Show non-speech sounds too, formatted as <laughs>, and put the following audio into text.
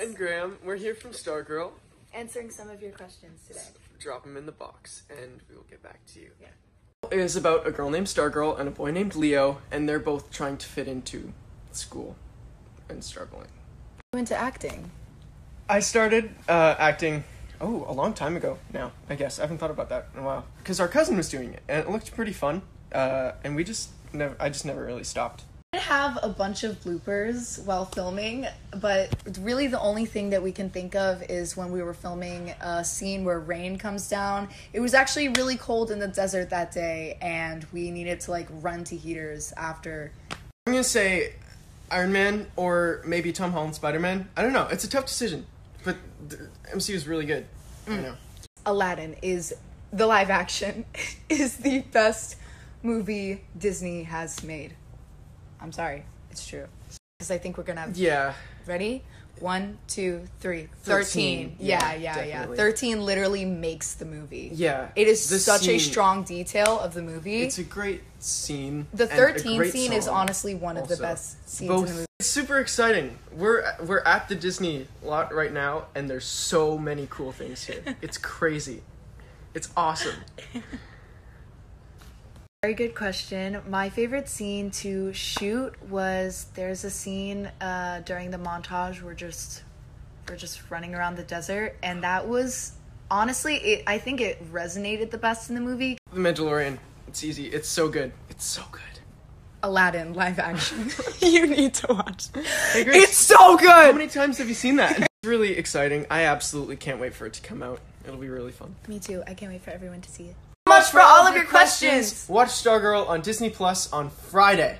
and Graham. We're here from Stargirl. answering some of your questions today. Drop them in the box, and we will get back to you. Yeah. It is about a girl named Stargirl and a boy named Leo, and they're both trying to fit into school and struggling. You into acting? I started uh, acting, oh, a long time ago now, I guess. I haven't thought about that in a while. Because our cousin was doing it, and it looked pretty fun, uh, and we just never, I just never really stopped. Have a bunch of bloopers while filming, but really the only thing that we can think of is when we were filming a scene where rain comes down. It was actually really cold in the desert that day, and we needed to like run to heaters after. I'm gonna say Iron Man or maybe Tom Holland Spider Man. I don't know. It's a tough decision, but the MCU is really good. I mm. know. Aladdin is the live action <laughs> is the best movie Disney has made. I'm sorry, it's true. Because I think we're gonna have Yeah. Ready? One, two, three. 13. 13. Yeah, Yeah, yeah, yeah. 13 literally makes the movie. Yeah. It is The such a strong detail of the movie. It's a great scene. the 13 scene is honestly one of the best scenes Both. in the movie. It's super exciting. We're we're at the Disney lot right now, and there's so many cool things here. <laughs> it's crazy. It's awesome. Very good question. My favorite scene to shoot was there's a scene uh, during the montage where just we're just running around the desert, and that was honestly, it, I think it resonated the best in the movie. The Mandalorian. It's easy. It's so good. It's so good. Aladdin live action. <laughs> <laughs> you need to watch. Hey, It's so good. how many times have you seen that? It's really exciting. I absolutely can't wait for it to come out. It'll be really fun. Me too. I can't wait for everyone to see it. For all questions. Watch Stargirl on Disney Plus on Friday.